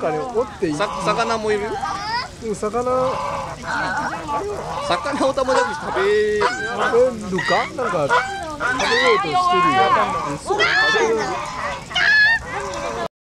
かに折っていい。さ魚もいる？うん魚。魚をたまじゃくし食べる。食べるか？なんか食べようとしてるよ。そう